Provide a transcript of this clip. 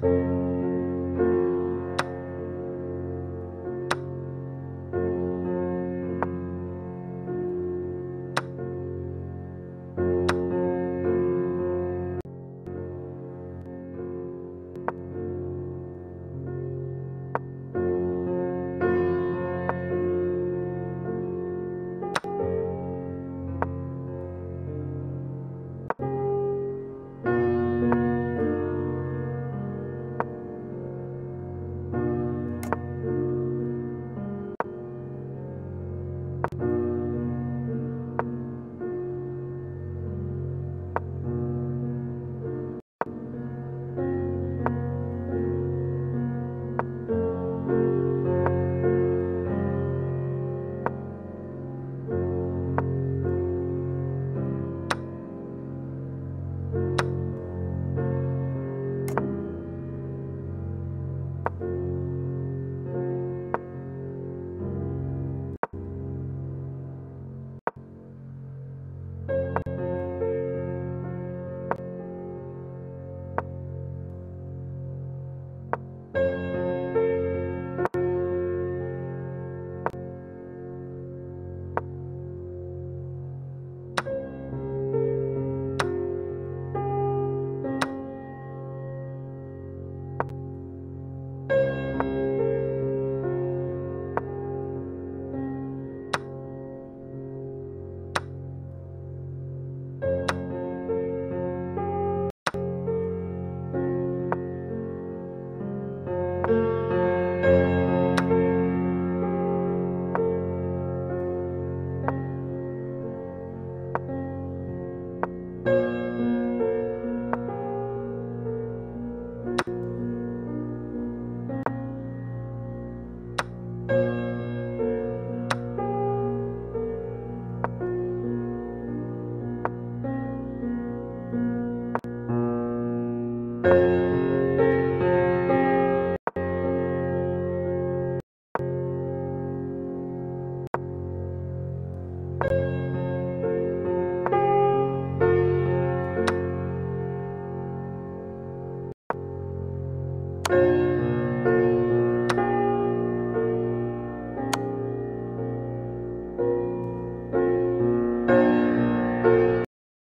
Música